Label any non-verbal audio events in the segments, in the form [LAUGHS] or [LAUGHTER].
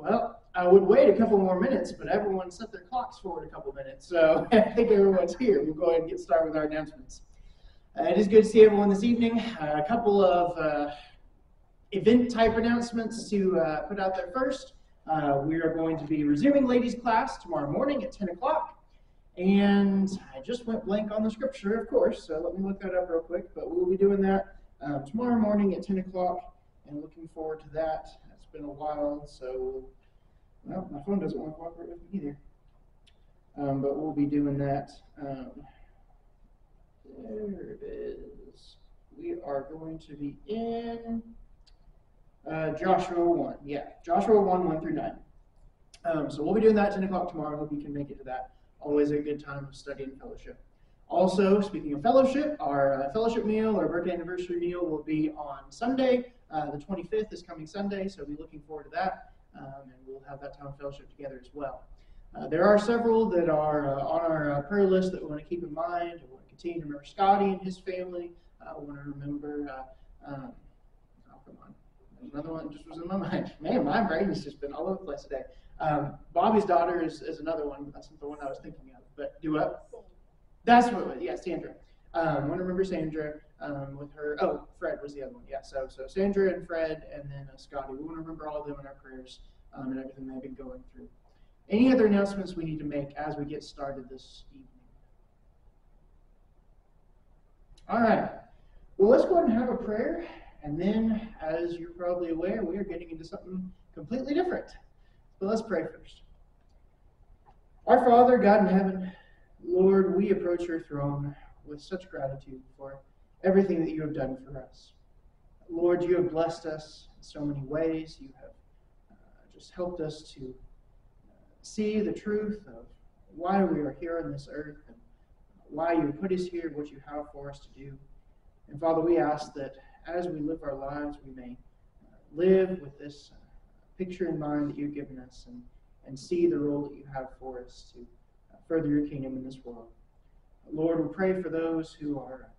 Well, I would wait a couple more minutes, but everyone set their clocks forward a couple minutes, so [LAUGHS] I think everyone's here. We'll go ahead and get started with our announcements. Uh, it is good to see everyone this evening. Uh, a couple of uh, event type announcements to uh, put out there first. Uh, we are going to be resuming ladies' class tomorrow morning at 10 o'clock. And I just went blank on the scripture, of course, so let me look that up real quick. But we'll be doing that um, tomorrow morning at 10 o'clock, and looking forward to that. Been a while, so well, my phone doesn't want to cooperate with me either. Um, but we'll be doing that. Um, there it is. We are going to be in uh, Joshua 1. Yeah, Joshua 1, 1 through 9. Um, so we'll be doing that 10 o'clock tomorrow. Hope you can make it to that. Always a good time of study and fellowship. Also, speaking of fellowship, our uh, fellowship meal, our birthday anniversary meal, will be on Sunday. Uh, the 25th is coming Sunday, so we'll be looking forward to that. Um, and we'll have that time of fellowship together as well. Uh, there are several that are uh, on our uh, prayer list that we want to keep in mind. We want to continue to remember Scotty and his family. Uh, we want to remember, uh, um, oh, come on. There's another one just was in my [LAUGHS] mind. Man, my brain has just been all over the place today. Um, Bobby's daughter is, is another one, that's not the one I was thinking of. But do what? That's what, yeah, Sandra. Um, I want to remember Sandra um, with her. Oh, Fred was the other one. Yeah, so so Sandra and Fred, and then uh, Scotty. We want to remember all of them in our prayers um, and everything they've been going through. Any other announcements we need to make as we get started this evening? All right. Well, let's go ahead and have a prayer, and then, as you're probably aware, we are getting into something completely different. But let's pray first. Our Father, God in heaven, Lord, we approach your throne with such gratitude for everything that you have done for us. Lord, you have blessed us in so many ways. You have uh, just helped us to uh, see the truth of why we are here on this earth and why you put us here, what you have for us to do. And Father, we ask that as we live our lives, we may uh, live with this uh, picture in mind that you've given us and, and see the role that you have for us to uh, further your kingdom in this world. Lord, we pray for those who are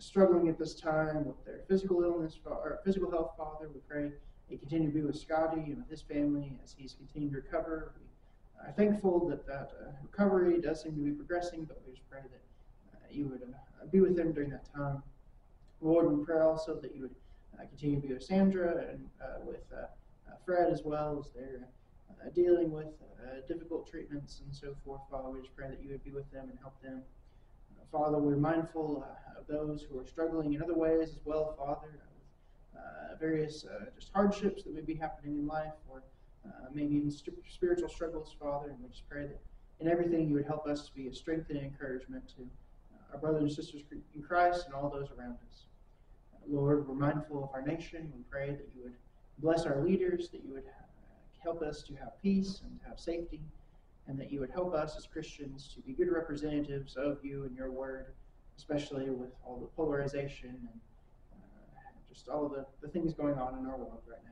struggling at this time with their physical illness or physical health, Father. We pray you continue to be with Scotty and with his family as he's continued to recover. We are thankful that that uh, recovery does seem to be progressing, but we just pray that uh, you would uh, be with him during that time. Lord, we pray also that you would uh, continue to be with Sandra and uh, with uh, Fred as well as they're dealing with difficult treatments and so forth. Father, we just pray that you would be with them and help them. Father, we're mindful uh, of those who are struggling in other ways as well, Father, uh, various uh, just hardships that may be happening in life, or maybe even st- spiritual struggles, Father. And we just pray that in everything you would help us to be a strength and encouragement to our brothers and sisters in Christ and all those around us. Lord, we're mindful of our nation. We pray that you would bless our leaders, that you would help us to have peace and to have safety and that you would help us as Christians to be good representatives of you and your word, especially with all the polarization and uh, just all the, the things going on in our world right now.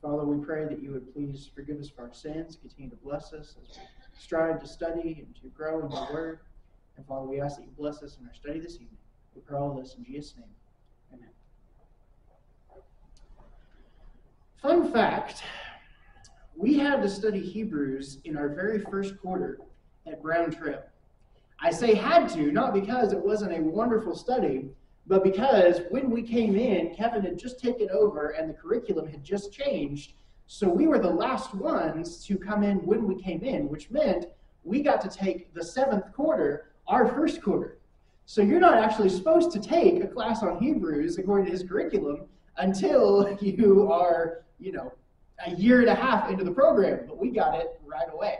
Father, we pray that you would please forgive us for our sins, continue to bless us as we strive to study and to grow in your word. And Father, we ask that you bless us in our study this evening. We pray all this in Jesus' name. Amen. Fun fact we had to study Hebrews in our very first quarter at Brown Trail. I say had to, not because it wasn't a wonderful study, but because when we came in, Kevin had just taken over and the curriculum had just changed. So we were the last ones to come in when we came in, which meant we got to take the seventh quarter, our first quarter. So you're not actually supposed to take a class on Hebrews according to his curriculum until [LAUGHS] you are, you know, a year and a half into the program, but we got it right away.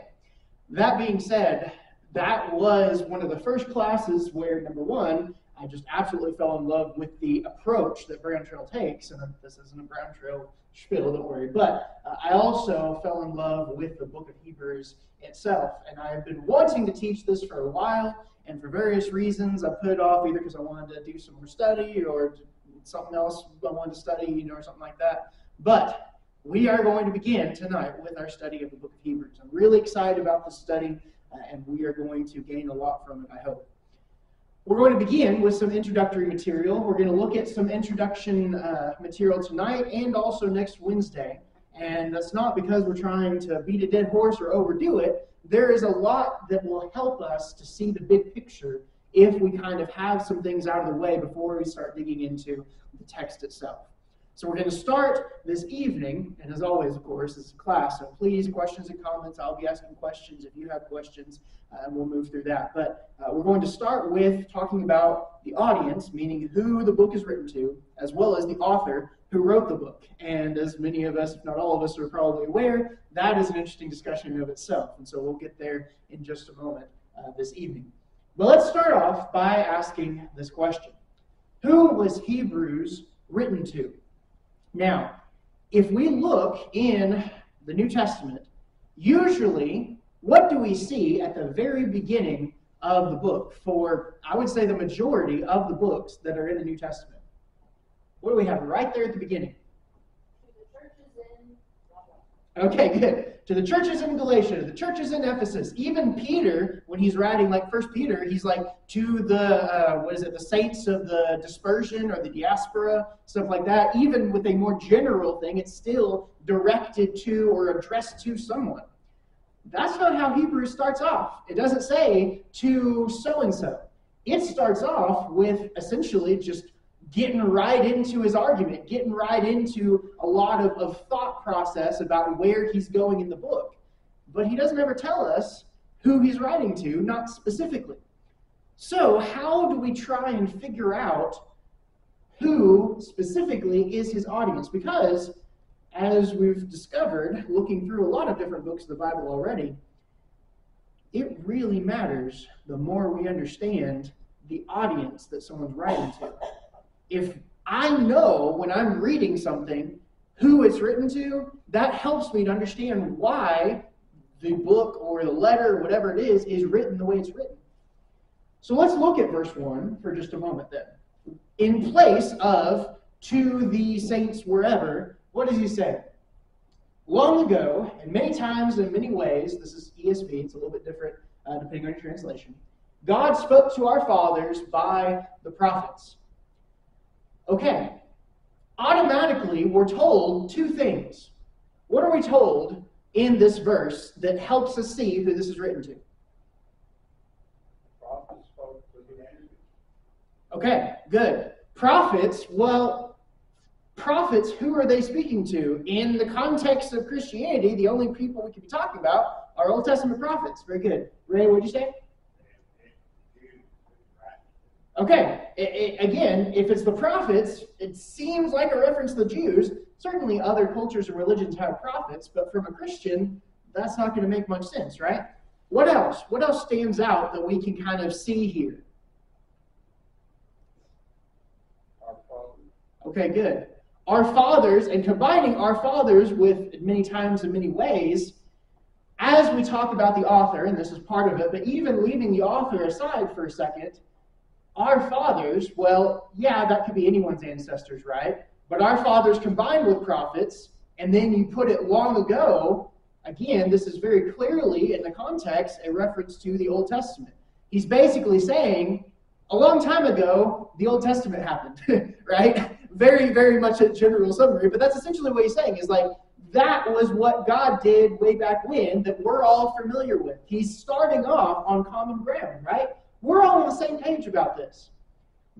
That being said, that was one of the first classes where, number one, I just absolutely fell in love with the approach that Brown Trail takes. And this isn't a Brown Trail spiel, don't worry. But uh, I also fell in love with the book of Hebrews itself. And I've been wanting to teach this for a while. And for various reasons, I put it off either because I wanted to do some more study or something else I wanted to study, you know, or something like that. But we are going to begin tonight with our study of the book of Hebrews. I'm really excited about this study, uh, and we are going to gain a lot from it, I hope. We're going to begin with some introductory material. We're going to look at some introduction uh, material tonight and also next Wednesday. And that's not because we're trying to beat a dead horse or overdo it. There is a lot that will help us to see the big picture if we kind of have some things out of the way before we start digging into the text itself. So we're going to start this evening, and as always, of course, it's a class. So please, questions and comments. I'll be asking questions if you have questions, uh, and we'll move through that. But uh, we're going to start with talking about the audience, meaning who the book is written to, as well as the author who wrote the book. And as many of us, if not all of us, are probably aware, that is an interesting discussion in of itself. And so we'll get there in just a moment uh, this evening. But let's start off by asking this question Who was Hebrews written to? Now, if we look in the New Testament, usually what do we see at the very beginning of the book for, I would say, the majority of the books that are in the New Testament? What do we have right there at the beginning? Okay, good to the churches in Galatia, to the churches in Ephesus. Even Peter, when he's writing like First Peter, he's like to the uh, what is it, the saints of the dispersion or the diaspora, stuff like that. Even with a more general thing, it's still directed to or addressed to someone. That's not how Hebrews starts off. It doesn't say to so and so. It starts off with essentially just getting right into his argument, getting right into a lot of, of thought process about where he's going in the book. But he doesn't ever tell us who he's writing to, not specifically. So, how do we try and figure out who specifically is his audience? Because, as we've discovered, looking through a lot of different books of the Bible already, it really matters the more we understand the audience that someone's writing to if I know when I'm reading something who it's written to, that helps me to understand why the book or the letter, whatever it is, is written the way it's written. So let's look at verse 1 for just a moment then. In place of to the saints wherever, what does he say? Long ago, and many times and in many ways, this is ESV, it's a little bit different uh, depending on your translation. God spoke to our fathers by the prophets. Okay, automatically we're told two things. What are we told in this verse that helps us see who this is written to? Okay, good. Prophets, well, prophets, who are they speaking to? In the context of Christianity, the only people we could be talking about are Old Testament prophets. Very good. Ray, what'd you say? Okay, it, it, again, if it's the prophets, it seems like a reference to the Jews. Certainly, other cultures and religions have prophets, but from a Christian, that's not going to make much sense, right? What else? What else stands out that we can kind of see here? Okay, good. Our fathers, and combining our fathers with many times in many ways, as we talk about the author, and this is part of it, but even leaving the author aside for a second, our fathers, well, yeah, that could be anyone's ancestors, right? But our fathers combined with prophets, and then you put it long ago, again, this is very clearly in the context a reference to the Old Testament. He's basically saying, a long time ago, the Old Testament happened, [LAUGHS] right? Very, very much a general summary, but that's essentially what he's saying is like, that was what God did way back when that we're all familiar with. He's starting off on common ground, right? We're all on the same page about this.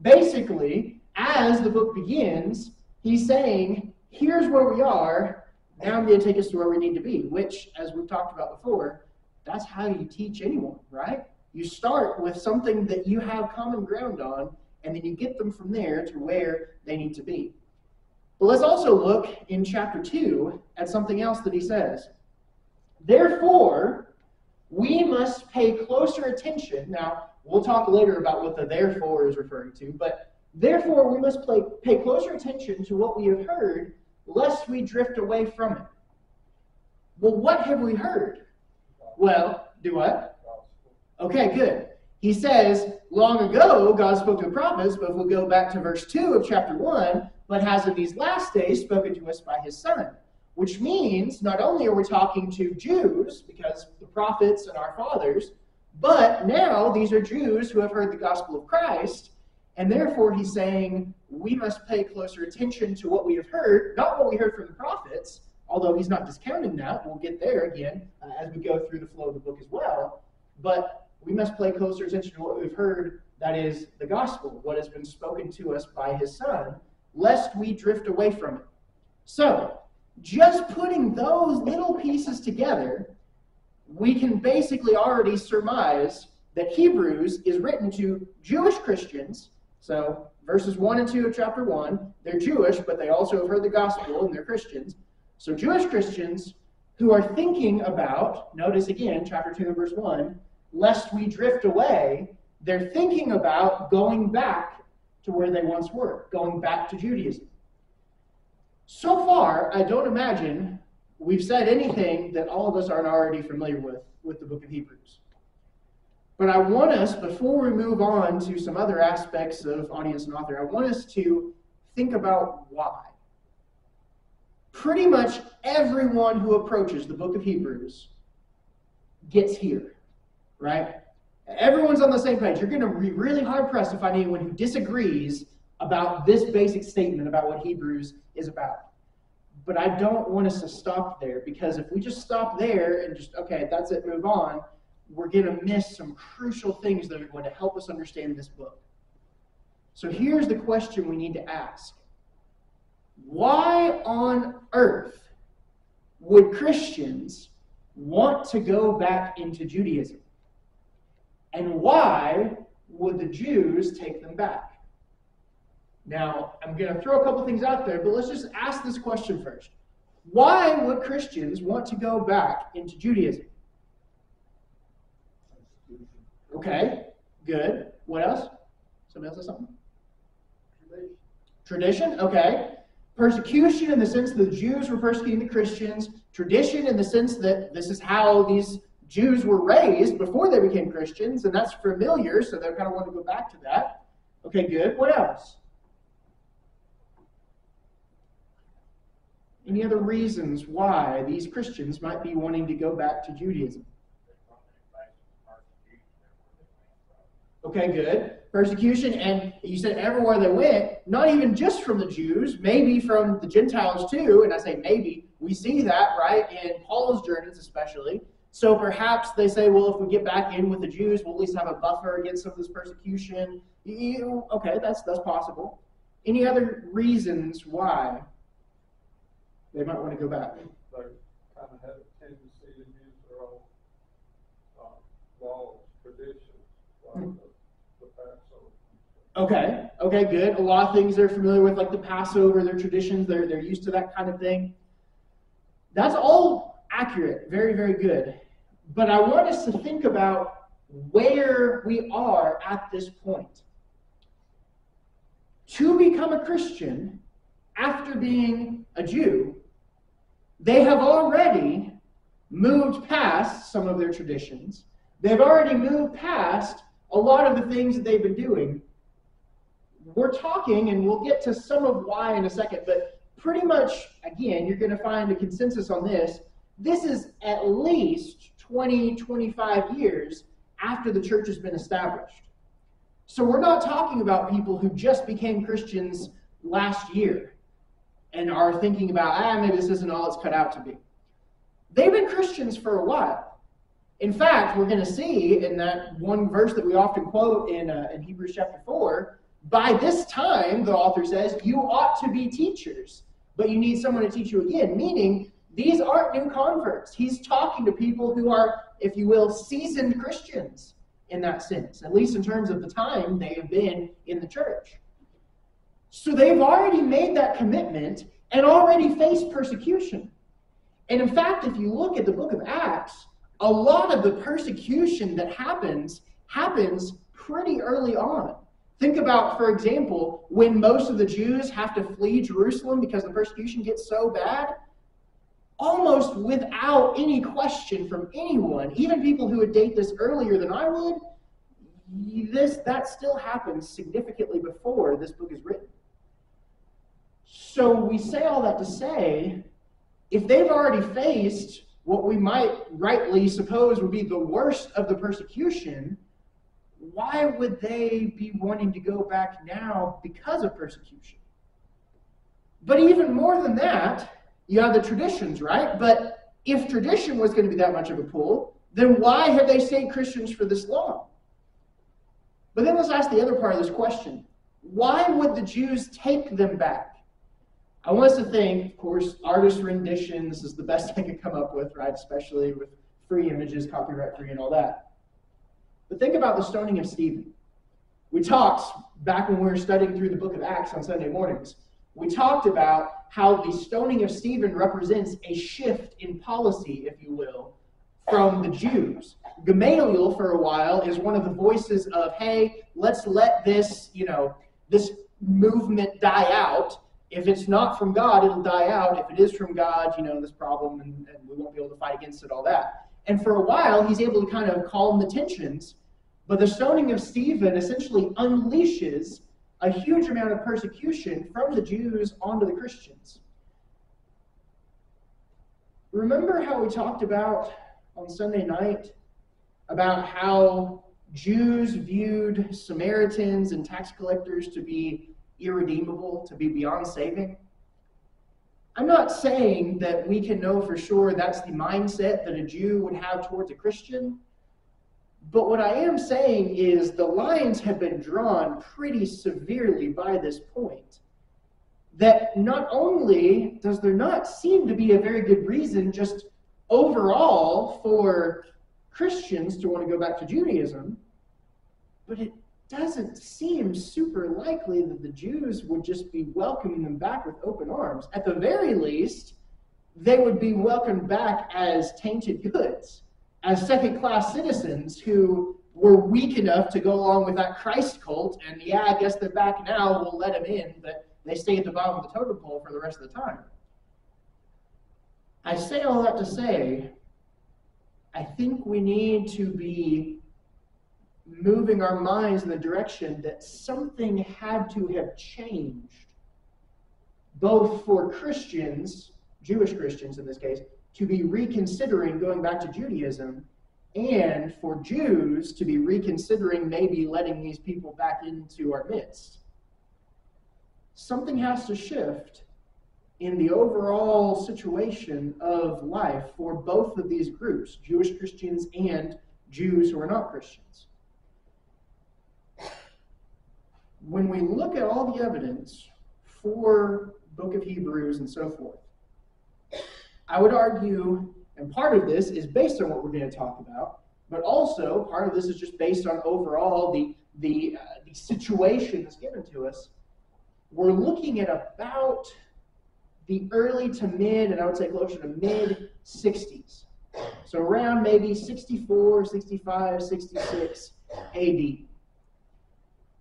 Basically, as the book begins, he's saying, here's where we are. Now I'm going to take us to where we need to be, which, as we've talked about before, that's how you teach anyone, right? You start with something that you have common ground on, and then you get them from there to where they need to be. But let's also look in chapter 2 at something else that he says. Therefore, we must pay closer attention. Now, We'll talk later about what the therefore is referring to, but therefore we must play, pay closer attention to what we have heard, lest we drift away from it. Well, what have we heard? Well, do what? Okay, good. He says, long ago, God spoke to the prophets, but if we go back to verse 2 of chapter 1, but has in these last days spoken to us by his Son. Which means not only are we talking to Jews, because the prophets and our fathers, but now these are Jews who have heard the gospel of Christ, and therefore he's saying we must pay closer attention to what we have heard, not what we heard from the prophets, although he's not discounting that. We'll get there again uh, as we go through the flow of the book as well. But we must pay closer attention to what we've heard that is the gospel, what has been spoken to us by his son, lest we drift away from it. So, just putting those little pieces together, we can basically already surmise that Hebrews is written to Jewish Christians. So, verses 1 and 2 of chapter 1, they're Jewish, but they also have heard the gospel and they're Christians. So, Jewish Christians who are thinking about, notice again, chapter 2 and verse 1, lest we drift away, they're thinking about going back to where they once were, going back to Judaism. So far, I don't imagine we've said anything that all of us aren't already familiar with with the book of Hebrews. But I want us, before we move on to some other aspects of audience and author, I want us to think about why. Pretty much everyone who approaches the book of Hebrews gets here, right? Everyone's on the same page. You're going to be really hard pressed to find anyone who disagrees about this basic statement about what Hebrews is about. But I don't want us to stop there because if we just stop there and just, okay, that's it, move on, we're going to miss some crucial things that are going to help us understand this book. So here's the question we need to ask Why on earth would Christians want to go back into Judaism? And why would the Jews take them back? Now, I'm going to throw a couple things out there, but let's just ask this question first. Why would Christians want to go back into Judaism? Okay, good. What else? Somebody else has something? Tradition. Tradition, okay. Persecution in the sense that the Jews were persecuting the Christians. Tradition in the sense that this is how these Jews were raised before they became Christians, and that's familiar, so they kind of want to go back to that. Okay, good. What else? Any other reasons why these Christians might be wanting to go back to Judaism? Okay, good. Persecution, and you said everywhere they went, not even just from the Jews, maybe from the Gentiles too. And I say maybe. We see that, right, in Paul's journeys especially. So perhaps they say, well, if we get back in with the Jews, we'll at least have a buffer against some of this persecution. You, okay, that's that's possible. Any other reasons why they might want to go back. They kind of have a tendency to use their own uh, laws, traditions, like Hmm. the, the Passover. Okay, okay, good. A lot of things they're familiar with, like the Passover, their traditions, they're, they're used to that kind of thing. That's all accurate, very, very good. But I want us to think about where we are at this point. To become a Christian after being a Jew, they have already moved past some of their traditions. They've already moved past a lot of the things that they've been doing. We're talking, and we'll get to some of why in a second, but pretty much, again, you're going to find a consensus on this. This is at least 20, 25 years after the church has been established. So we're not talking about people who just became Christians last year and are thinking about, ah, maybe this isn't all it's cut out to be. They've been Christians for a while. In fact, we're going to see in that one verse that we often quote in, uh, in Hebrews chapter 4 by this time, the author says, you ought to be teachers, but you need someone to teach you again, meaning these aren't new converts. He's talking to people who are, if you will, seasoned Christians in that sense, at least in terms of the time they have been in the church. So they've already made that commitment and already faced persecution. And in fact, if you look at the book of Acts, a lot of the persecution that happens happens pretty early on. Think about, for example, when most of the Jews have to flee Jerusalem because the persecution gets so bad, almost without any question from anyone, even people who would date this earlier than I would, this that still happens significantly before this book is written. So we say all that to say, if they've already faced what we might rightly suppose would be the worst of the persecution, why would they be wanting to go back now because of persecution? But even more than that, you have the traditions, right? But if tradition was going to be that much of a pull, then why have they stayed Christians for this long? But then let's ask the other part of this question. Why would the Jews take them back? I want us to think, of course, artist renditions is the best I could come up with, right? Especially with free images, copyright free, and all that. But think about the stoning of Stephen. We talked back when we were studying through the book of Acts on Sunday mornings. We talked about how the stoning of Stephen represents a shift in policy, if you will, from the Jews. Gamaliel, for a while, is one of the voices of, hey, let's let this, you know, this movement die out. If it's not from God, it'll die out. If it is from God, you know, this problem, and, and we won't be able to fight against it, all that. And for a while, he's able to kind of calm the tensions. But the stoning of Stephen essentially unleashes a huge amount of persecution from the Jews onto the Christians. Remember how we talked about on Sunday night about how Jews viewed Samaritans and tax collectors to be irredeemable, to be beyond saving? I'm not saying that we can know for sure that's the mindset that a Jew would have towards a Christian. But what I am saying is the lines have been drawn pretty severely by this point. That not only does there not seem to be a very good reason just overall for Christians to want to go back to Judaism, but it doesn't seem super likely that the Jews would just be welcoming them back with open arms. At the very least, they would be welcomed back as tainted goods, as second class citizens who were weak enough to go along with that Christ cult. And yeah, I guess they're back now, we'll let them in, but they stay at the bottom of the totem pole for the rest of the time. I say all that to say, I think we need to be moving our minds in the direction that something had to have changed, both for Christians, Jewish Christians in this case, to be reconsidering going back to Judaism, and for Jews to be reconsidering maybe letting these people back into our midst. Something has to shift in the overall situation of life for both of these groups, Jewish Christians and Jews who are not Christians when we look at all the evidence for book of Hebrews and so forth, I would argue, and part of this is based on what we're going to talk about, but also part of this is just based on overall the the, uh, the situation that's given to us. We're looking at about the early to mid, and I would say closer to mid 60s. So around maybe 64, 65, 66 AD.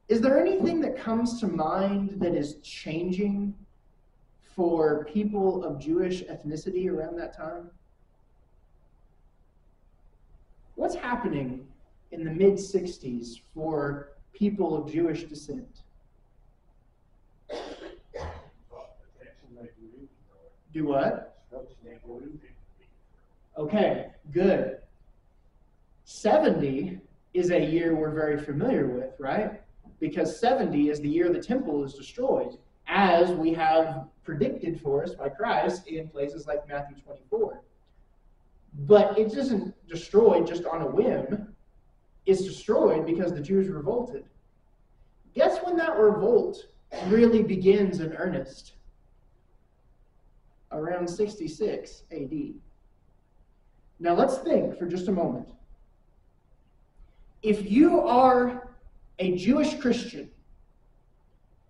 Is there anything that comes to mind that is changing for people of Jewish ethnicity around that time? What's happening in the mid 60s for people of Jewish descent? Do what? Okay, good. 70 is a year we're very familiar with, right? Because 70 is the year the temple is destroyed, as we have predicted for us by Christ in places like Matthew 24. But it isn't destroyed just on a whim, it's destroyed because the Jews revolted. Guess when that revolt really begins in earnest? Around 66 AD. Now let's think for just a moment. If you are a Jewish Christian,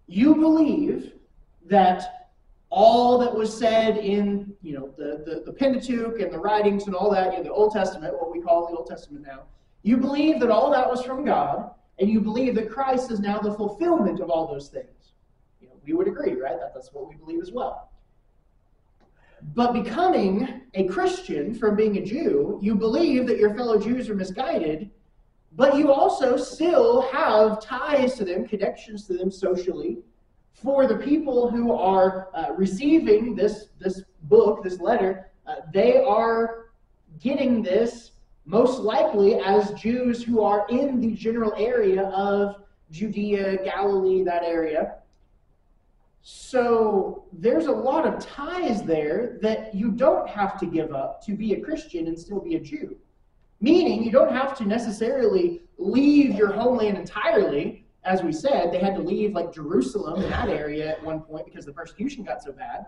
you believe that all that was said in you know the, the, the, Pentateuch and the writings and all that, you know, the Old Testament, what we call the Old Testament now, you believe that all that was from God, and you believe that Christ is now the fulfillment of all those things. You know, we would agree, right? That that's what we believe as well. But becoming a Christian from being a Jew, you believe that your fellow Jews are misguided but you also still have ties to them, connections to them socially. For the people who are uh, receiving this, this book, this letter, uh, they are getting this most likely as Jews who are in the general area of Judea, Galilee, that area. So there's a lot of ties there that you don't have to give up to be a Christian and still be a Jew. Meaning, you don't have to necessarily leave your homeland entirely. As we said, they had to leave like Jerusalem in that area at one point because the persecution got so bad.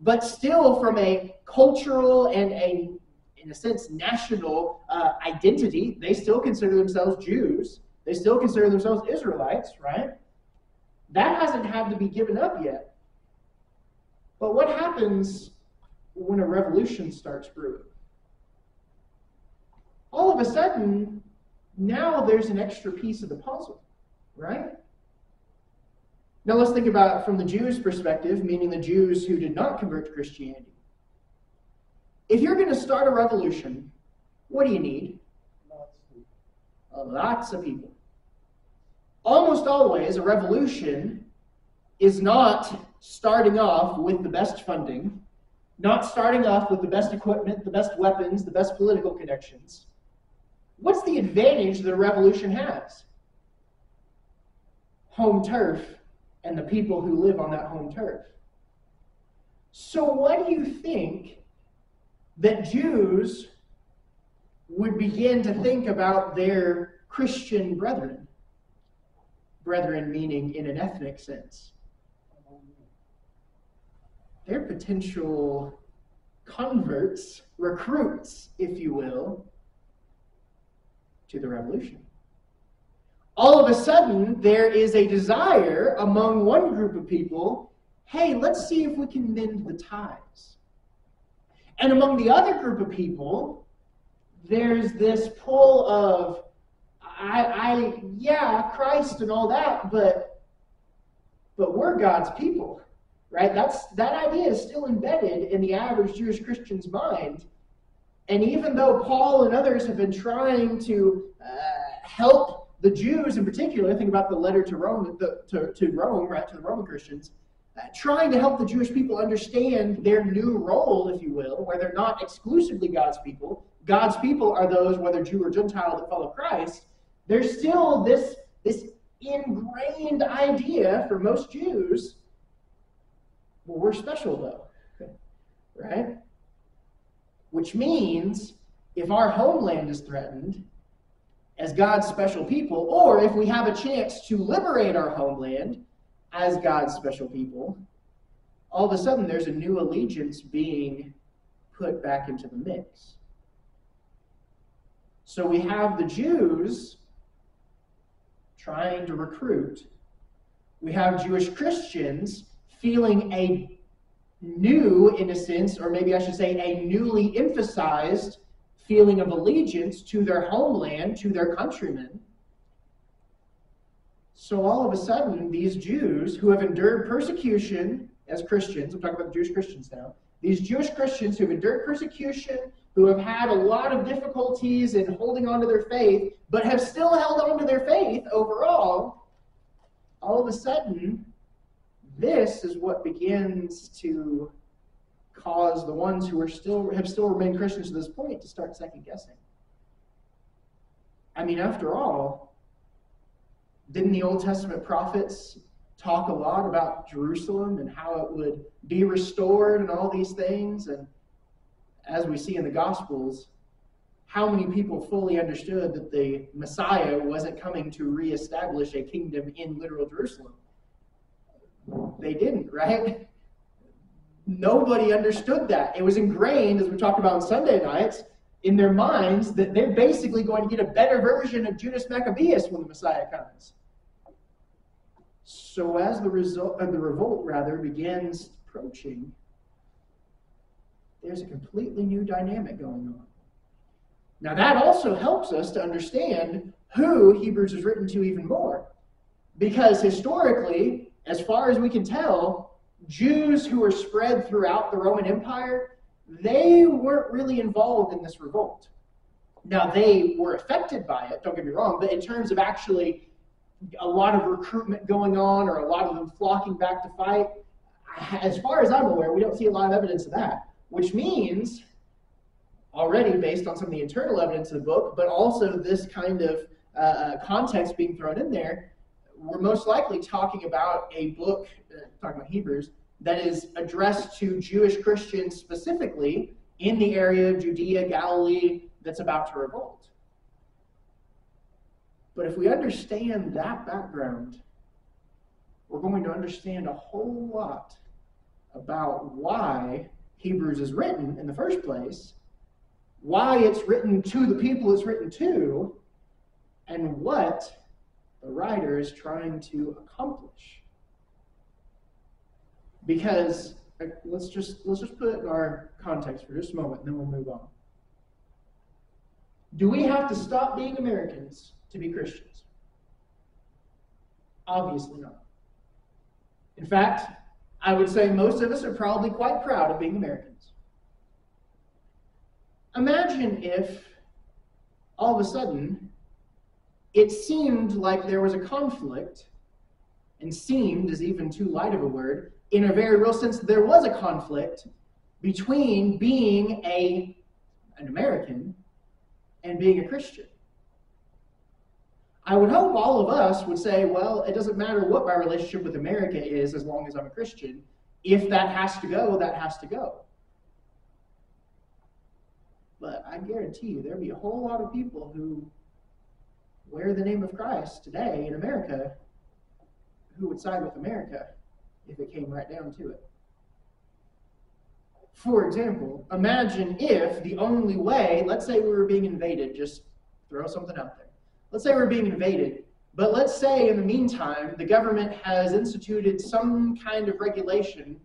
But still, from a cultural and a, in a sense, national uh, identity, they still consider themselves Jews. They still consider themselves Israelites, right? That hasn't had to be given up yet. But what happens when a revolution starts brewing? All of a sudden, now there's an extra piece of the puzzle, right? Now let's think about it from the Jews' perspective, meaning the Jews who did not convert to Christianity. If you're going to start a revolution, what do you need? Lots of people. Almost always, a revolution is not starting off with the best funding, not starting off with the best equipment, the best weapons, the best political connections. What's the advantage a revolution has? Home turf and the people who live on that home turf. So, what do you think that Jews would begin to think about their Christian brethren? Brethren meaning in an ethnic sense. Their potential converts, recruits, if you will, to the revolution. All of a sudden, there is a desire among one group of people hey, let's see if we can mend the ties. And among the other group of people, there's this pull of, I, I, yeah, Christ and all that, but, but we're God's people, right? That's that idea is still embedded in the average Jewish Christian's mind. And even though Paul and others have been trying to uh, help the Jews in particular, think about the letter to Rome, the, to, to Rome, right, to the Roman Christians, uh, trying to help the Jewish people understand their new role, if you will, where they're not exclusively God's people. God's people are those, whether Jew or Gentile, that follow Christ. There's still this, this ingrained idea for most Jews well, we're special, though, right? Which means if our homeland is threatened as God's special people, or if we have a chance to liberate our homeland as God's special people, all of a sudden there's a new allegiance being put back into the mix. So we have the Jews trying to recruit. We have Jewish Christians feeling a new, in a sense, or maybe I should say a newly emphasized feeling of allegiance to their homeland, to their countrymen. So all of a sudden, these Jews who have endured persecution as Christians, I'm talking about the Jewish Christians now, these Jewish Christians who have endured persecution, who have had a lot of difficulties in holding on to their faith, but have still held on to their faith overall, all of a sudden, this is what begins to cause the ones who are still have still remained Christians to this point to start second guessing. I mean, after all, didn't the Old Testament prophets talk a lot about Jerusalem and how it would be restored and all these things? And as we see in the Gospels, how many people fully understood that the Messiah wasn't coming to reestablish a kingdom in literal Jerusalem? They didn't, right? Nobody understood that. It was ingrained, as we talked about on Sunday nights, in their minds that they're basically going to get a better version of Judas Maccabeus when the Messiah comes. So as the result, of the revolt rather begins approaching, there's a completely new dynamic going on. Now that also helps us to understand who Hebrews is written to even more. Because historically, as far as we can tell, Jews who were spread throughout the Roman Empire, they weren't really involved in this revolt. Now, they were affected by it, don't get me wrong, but in terms of actually a lot of recruitment going on or a lot of them flocking back to fight, as far as I'm aware, we don't see a lot of evidence of that, which means already based on some of the internal evidence of the book, but also this kind of uh, uh context being thrown in there, we're most likely talking about a book, uh, talking about Hebrews, that is addressed to Jewish Christians specifically in the area of Judea, Galilee, that's about to revolt. But if we understand that background, we're going to understand a whole lot about why Hebrews is written in the first place, why it's written to the people it's written to, and what the writer is trying to accomplish. Because uh, let's just let's just put it in our context for just a moment, and then we'll move on. Do we have to stop being Americans to be Christians? Obviously not. In fact, I would say most of us are probably quite proud of being Americans. Imagine if all of a sudden it seemed like there was a conflict, and seemed is even too light of a word, in a very real sense, there was a conflict between being a, an American and being a Christian. I would hope all of us would say, well, it doesn't matter what my relationship with America is as long as I'm a Christian. If that has to go, that has to go. But I guarantee you, there'd be a whole lot of people who wear the name of Christ today in America who would side with America if it came right down to it. For example, imagine if the only way, let's say we were being invaded, just throw something out there. Let's say we're being invaded, but let's say in the meantime, the government has instituted some kind of regulation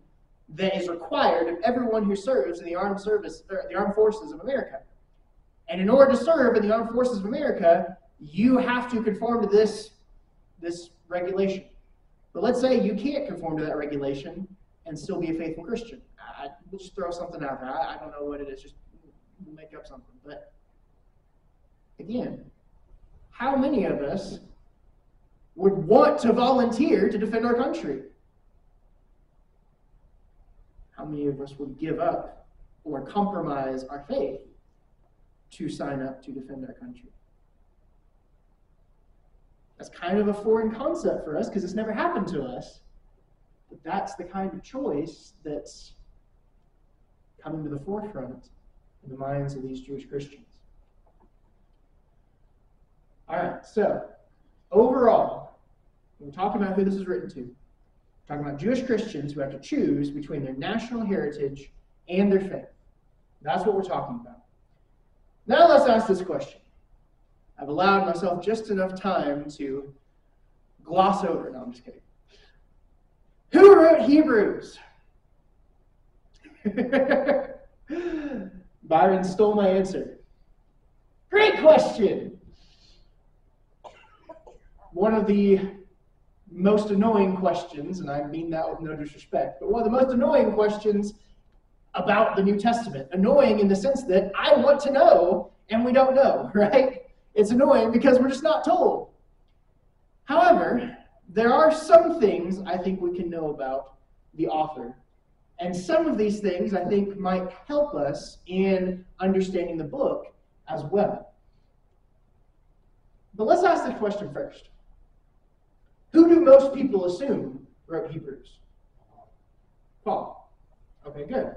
that is required of everyone who serves in the armed service the armed forces of America. And in order to serve in the armed forces of America, you have to conform to this, this regulation. But let's say you can't conform to that regulation and still be a faithful Christian. I, we'll just throw something out there. I, I don't know what it is. Just we'll make up something. But again, how many of us would want to volunteer to defend our country? How many of us would give up or compromise our faith to sign up to defend our country? That's kind of a foreign concept for us because it's never happened to us. But that's the kind of choice that's coming to the forefront in the minds of these Jewish Christians. All right, so overall, we're talking about who this is written to. We're talking about Jewish Christians who have to choose between their national heritage and their faith. That's what we're talking about. Now let's ask this question I've allowed myself just enough time to gloss over. No, I'm just kidding. Who wrote Hebrews? [LAUGHS] Byron stole my answer. Great question. One of the most annoying questions, and I mean that with no disrespect, but one of the most annoying questions about the New Testament. Annoying in the sense that I want to know and we don't know, [LAUGHS] right? It's annoying because we're just not told. However, there are some things I think we can know about the author. And some of these things I think might help us in understanding the book as well. But let's ask the question first Who do most people assume wrote Hebrews? Paul. Okay, good.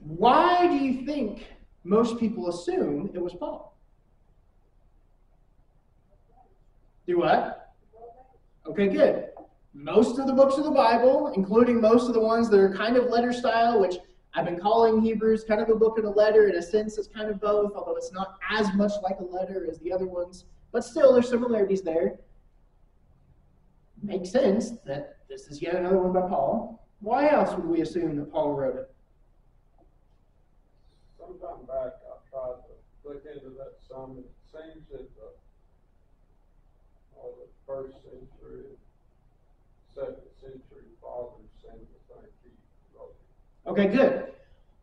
Why do you think most people assume it was Paul. Do what? Okay, good. Most of the books of the Bible, including most of the ones that are kind of letter style, which I've been calling Hebrews kind of a book and a letter. In a sense, it's kind of both, although it's not as much like a letter as the other ones. But still, there's similarities there. Makes sense that this is yet another one by Paul. Why else would we assume that Paul wrote it? Sometime back, I tried to look into that some, it seems that the, all the first century, second century fathers seem to think he wrote it. Okay, good.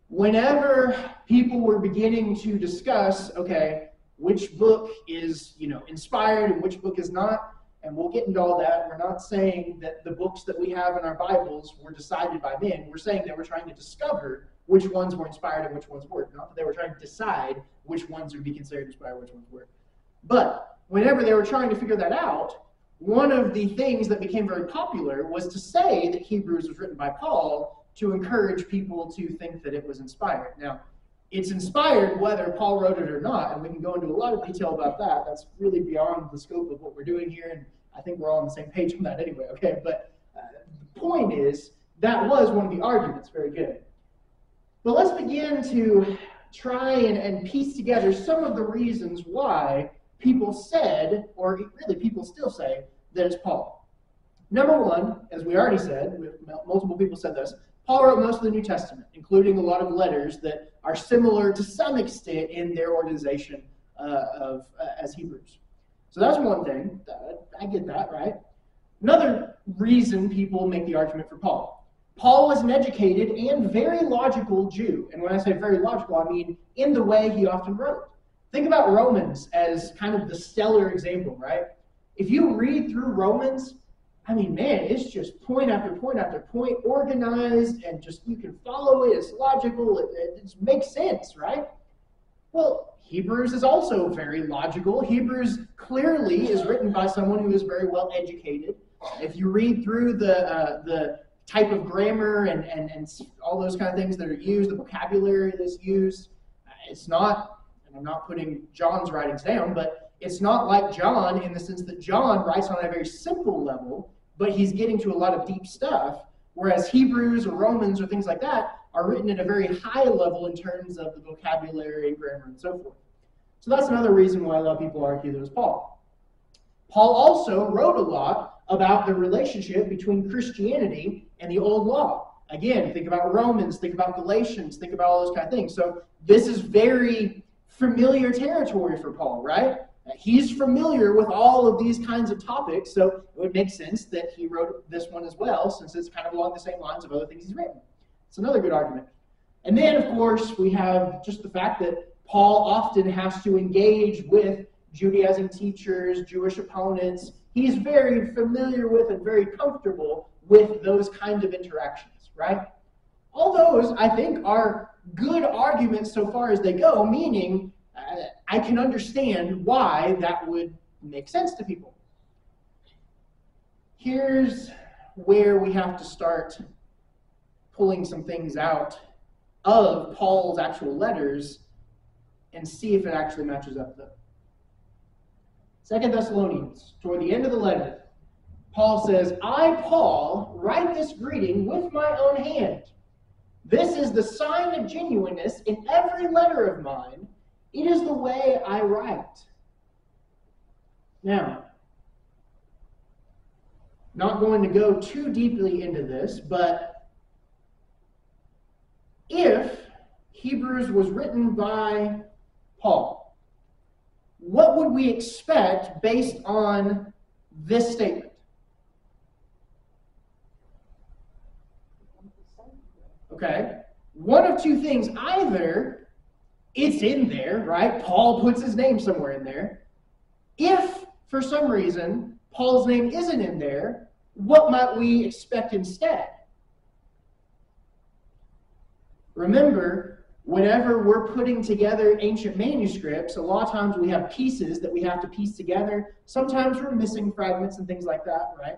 Whenever people were beginning to discuss, okay, which book is, you know, inspired and which book is not, and we'll get into all that. We're not saying that the books that we have in our Bibles were decided by men. We're saying that we're trying to discover which ones were inspired and which ones weren't. Not that they were trying to decide which ones would be considered inspired, which ones weren't. But whenever they were trying to figure that out, one of the things that became very popular was to say that Hebrews was written by Paul to encourage people to think that it was inspired. Now, it's inspired whether Paul wrote it or not, and we can go into a lot of detail about that. That's really beyond the scope of what we're doing here, and I think we're all on the same page on that anyway, okay? But uh, the point is, that was one of the arguments. Very good. But let's begin to try and, and piece together some of the reasons why people said, or really people still say, that it's Paul. Number one, as we already said, multiple people said this, Paul wrote most of the New Testament, including a lot of letters that are similar to some extent in their organization uh, of uh, as Hebrews. So that's one thing. Uh, I get that, right? Another reason people make the argument for Paul. Paul was an educated and very logical Jew. And when I say very logical, I mean in the way he often wrote. Think about Romans as kind of the stellar example, right? If you read through Romans, I mean, man, it's just point after point after point, organized, and just you can follow it. It's logical. It, it, it makes sense, right? Well, Hebrews is also very logical. Hebrews clearly is written by someone who is very well educated. If you read through the uh, the type of grammar and, and, and all those kind of things that are used, the vocabulary that's used, uh, it's not, and I'm not putting John's writings down, but it's not like John in the sense that John writes on a very simple level but he's getting to a lot of deep stuff. Whereas Hebrews or Romans or things like that are written at a very high level in terms of the vocabulary grammar and so forth. So that's another reason why a lot of people argue that it was Paul. Paul also wrote a lot about the relationship between Christianity and the old law. Again, think about Romans, think about Galatians, think about all those kind of things. So this is very familiar territory for Paul, right? He's familiar with all of these kinds of topics, so it would make sense that he wrote this one as well, since it's kind of along the same lines of other things he's written. It's another good argument. And then, of course, we have just the fact that Paul often has to engage with Judaizing teachers, Jewish opponents. He's very familiar with and very comfortable with those kind of interactions, right? All those, I think, are good arguments so far as they go, meaning uh, I can understand why that would make sense to people. Here's where we have to start pulling some things out of Paul's actual letters and see if it actually matches up though. Second Thessalonians, toward the end of the letter, Paul says, I, Paul, write this greeting with my own hand. This is the sign of genuineness in every letter of mine it is the way I write. Now, not going to go too deeply into this, but if Hebrews was written by Paul, what would we expect based on this statement? Okay. One of two things. Either it's in there, right? Paul puts his name somewhere in there. If for some reason Paul's name isn't in there, what might we expect instead? Remember, whenever we're putting together ancient manuscripts, a lot of times we have pieces that we have to piece together. Sometimes we're missing fragments and things like that, right?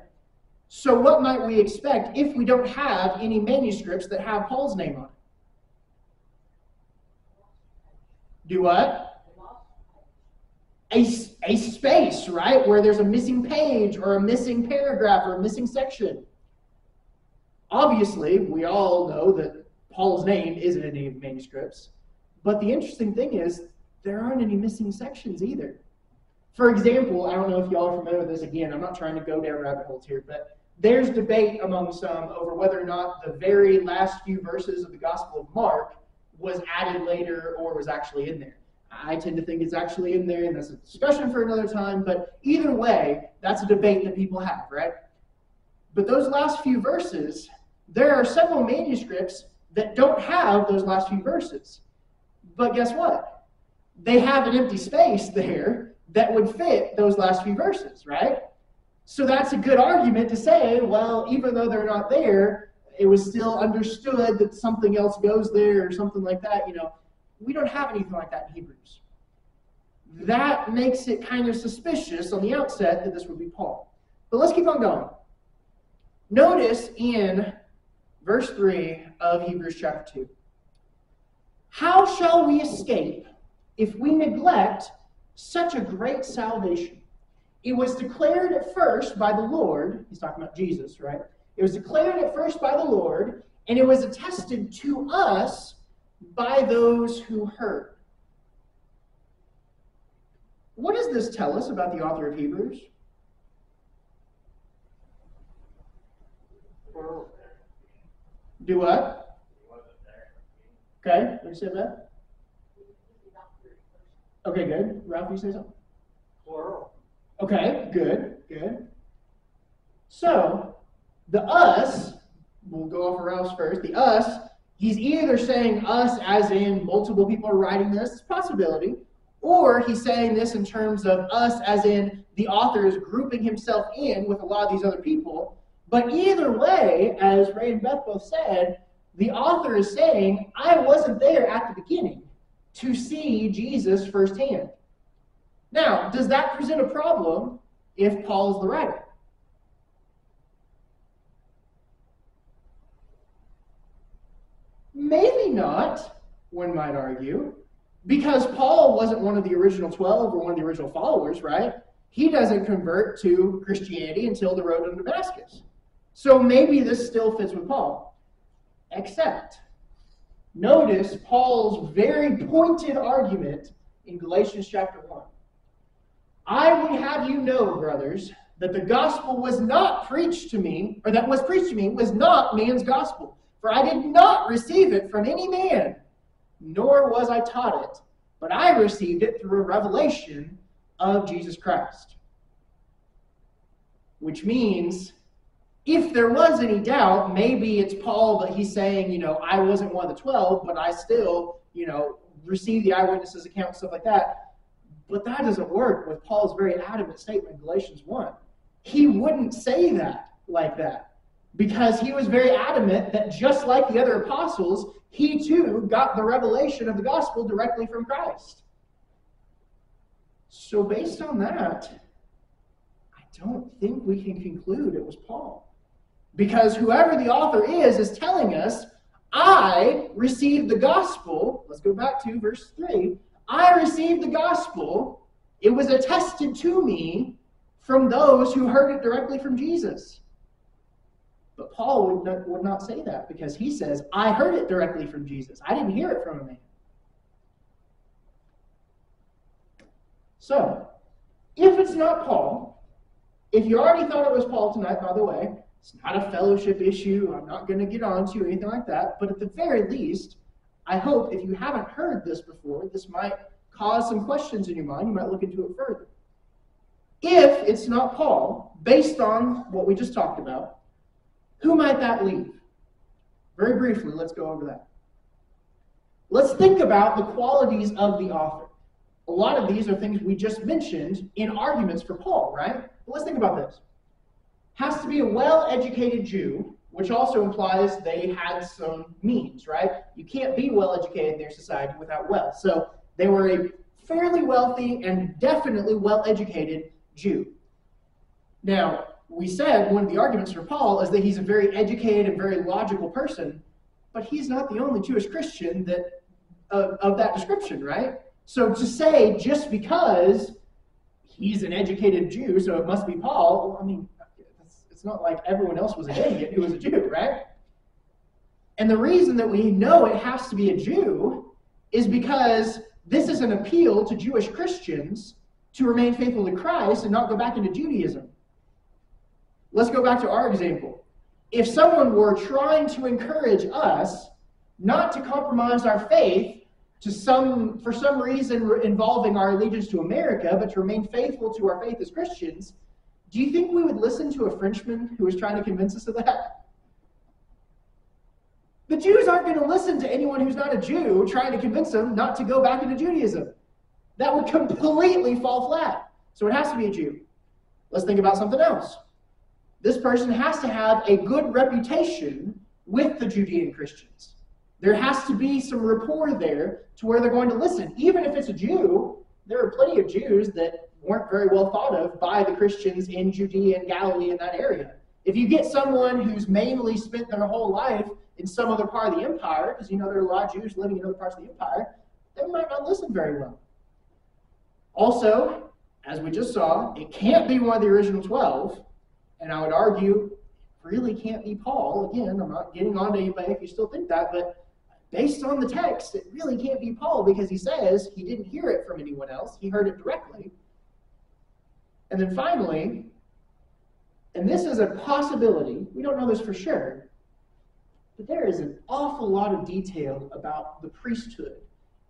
So, what might we expect if we don't have any manuscripts that have Paul's name on it? Do what? A, a space, right? Where there's a missing page or a missing paragraph or a missing section. Obviously, we all know that Paul's name isn't in any of the manuscripts. But the interesting thing is, there aren't any missing sections either. For example, I don't know if y'all are familiar with this again, I'm not trying to go down rabbit holes here, but there's debate among some over whether or not the very last few verses of the Gospel of Mark was added later or was actually in there. I tend to think it's actually in there, and that's a discussion for another time, but either way, that's a debate that people have, right? But those last few verses, there are several manuscripts that don't have those last few verses. But guess what? They have an empty space there that would fit those last few verses, right? So that's a good argument to say, well, even though they're not there, it was still understood that something else goes there or something like that. You know, we don't have anything like that in Hebrews. that makes it kind of suspicious on the outset that this would be Paul. But let's keep on going. Notice in verse 3 of Hebrews chapter 2 How shall we escape if we neglect such a great salvation? It was declared at first by the Lord, he's talking about Jesus, right? It was declared at first by the Lord, and it was attested to us by those who heard. What does this tell us about the author of Hebrews? Do what? Okay, what you say that? Okay, good. Ralph, you say something? Plural. Okay, good, good. So, the us, we'll go over Ralph's first. The us, he's either saying us as in multiple people are writing this, possibility, or he's saying this in terms of us as in the author is grouping himself in with a lot of these other people. But either way, as Ray and Beth both said, the author is saying, I wasn't there at the beginning to see Jesus firsthand. Now, does that present a problem if Paul is the writer? Maybe not, one might argue, because Paul wasn't one of the original 12 or one of the original followers, right? He doesn't convert to Christianity until the road to Damascus. So maybe this still fits with Paul. Except, notice Paul's very pointed argument in Galatians chapter 1. I would have you know, brothers, that the gospel was not preached to me, or that was preached to me, was not man's gospel. For I did not receive it from any man, nor was I taught it, but I received it through a revelation of Jesus Christ. Which means, if there was any doubt, maybe it's Paul, but he's saying, you know, I wasn't one of the 12, but I still, you know, received the eyewitnesses account, and stuff like that. But that doesn't work with Paul's very adamant statement in Galatians 1. He wouldn't say that like that because he was very adamant that just like the other apostles, he too got the revelation of the gospel directly from Christ. So, based on that, I don't think we can conclude it was Paul. Because whoever the author is, is telling us, I received the gospel. Let's go back to verse 3. I received the gospel. It was attested to me from those who heard it directly from Jesus. But Paul would not, would not say that because he says, I heard it directly from Jesus. I didn't hear it from a man. So, if it's not Paul, if you already thought it was Paul tonight, by the way, it's not a fellowship issue. I'm not going to get on to anything like that. But at the very least, I hope if you haven't heard this before, this might cause some questions in your mind. You might look into it further. If it's not Paul, based on what we just talked about, who might that leave? Very briefly, let's go over that. Let's think about the qualities of the author. A lot of these are things we just mentioned in arguments for Paul, right? But let's think about this. Has to be a well educated Jew, which also implies they had some means, right? You can't be well educated in their society without wealth. So they were a fairly wealthy and definitely well educated Jew. Now, we said one of the arguments for Paul is that he's a very educated and very logical person, but he's not the only Jewish Christian that of, of that description, right? So to say just because he's an educated Jew, so it must be Paul, I mean, not like everyone else was an idiot who was a Jew, right? And the reason that we know it has to be a Jew is because this is an appeal to Jewish Christians to remain faithful to Christ and not go back into Judaism. Let's go back to our example. If someone were trying to encourage us not to compromise our faith to some for some reason involving our allegiance to America, but to remain faithful to our faith as Christians, do you think we would listen to a Frenchman who was trying to convince us of that? The Jews aren't going to listen to anyone who's not a Jew trying to convince them not to go back into Judaism. That would completely fall flat. So it has to be a Jew. Let's think about something else this person has to have a good reputation with the Judean Christians. There has to be some rapport there to where they're going to listen. Even if it's a Jew, there are plenty of Jews that weren't very well thought of by the Christians in Judea and Galilee in that area. If you get someone who's mainly spent their whole life in some other part of the empire, because you know there are a lot of Jews living in other parts of the empire, they might not listen very well. Also, as we just saw, it can't be one of the original 12, and I would argue really can't be Paul. Again, I'm not getting on to anybody if you still think that, but based on the text, it really can't be Paul because he says he didn't hear it from anyone else, he heard it directly. And then finally, and this is a possibility, we don't know this for sure, but there is an awful lot of detail about the priesthood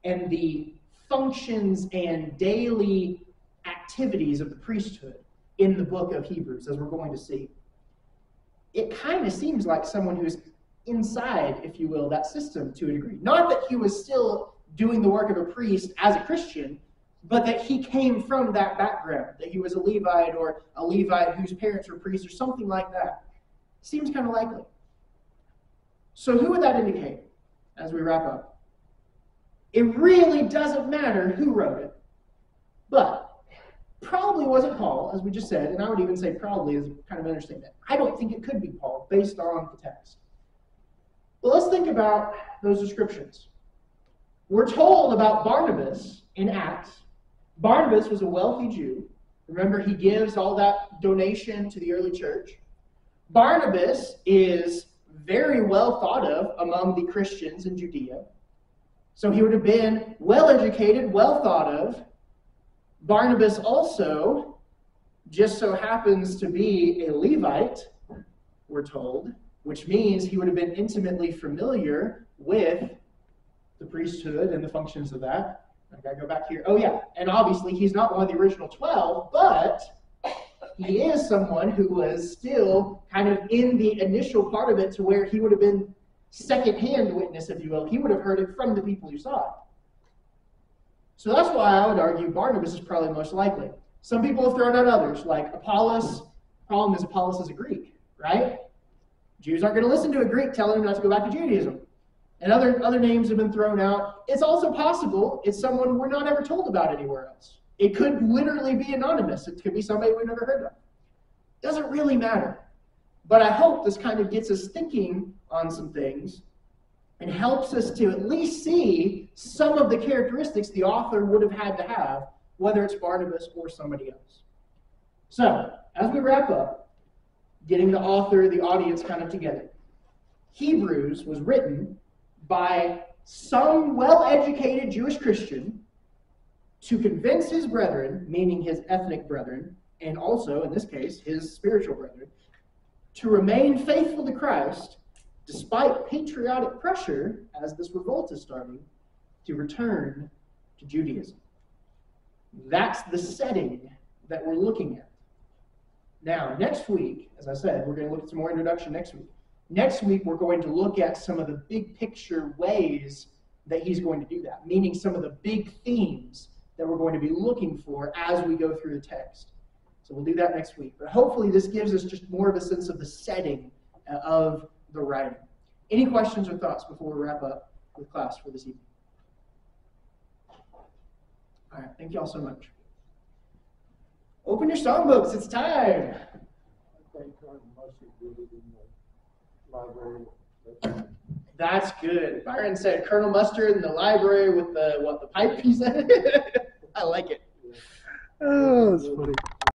and the functions and daily activities of the priesthood in the book of Hebrews, as we're going to see. It kind of seems like someone who's inside, if you will, that system to a degree. Not that he was still doing the work of a priest as a Christian, but that he came from that background, that he was a Levite or a Levite whose parents were priests or something like that. Seems kind of likely. So, who would that indicate as we wrap up? It really doesn't matter who wrote it, but probably wasn't Paul, as we just said, and I would even say probably is kind of an understatement. I don't think it could be Paul based on the text. Let's think about those descriptions. We're told about Barnabas in Acts. Barnabas was a wealthy Jew. Remember, he gives all that donation to the early church. Barnabas is very well thought of among the Christians in Judea. So he would have been well educated, well thought of. Barnabas also just so happens to be a Levite, we're told, which means he would have been intimately familiar with the priesthood and the functions of that. I gotta go back here. Oh, yeah. And obviously, he's not one of the original 12, but he is someone who was still kind of in the initial part of it to where he would have been secondhand witness, if you will. He would have heard it from the people who saw it. So that's why I would argue Barnabas is probably most likely. Some people have thrown out others, like Apollos. Problem is, Apollos is a Greek, right? Jews aren't going to listen to a Greek telling them not to go back to Judaism. And other, other names have been thrown out. It's also possible it's someone we're not ever told about anywhere else. It could literally be anonymous. It could be somebody we've never heard of. Doesn't really matter. But I hope this kind of gets us thinking on some things and helps us to at least see some of the characteristics the author would have had to have, whether it's Barnabas or somebody else. So, as we wrap up, getting the author, the audience kind of together, Hebrews was written by some well educated Jewish Christian to convince his brethren, meaning his ethnic brethren, and also, in this case, his spiritual brethren, to remain faithful to Christ despite patriotic pressure, as this revolt is starting, to return to Judaism. That's the setting that we're looking at. Now, next week, as I said, we're going to look at some more introduction next week. Next week, we're going to look at some of the big picture ways that he's going to do that, meaning some of the big themes that we're going to be looking for as we go through the text. So we'll do that next week. But hopefully, this gives us just more of a sense of the setting uh, of the writing. Any questions or thoughts before we wrap up with class for this evening? All right, thank you all so much. Open your songbooks, it's time. That's good. Byron said Colonel Mustard in the library with the what the pipe he said. [LAUGHS] I like it. Oh, that's funny.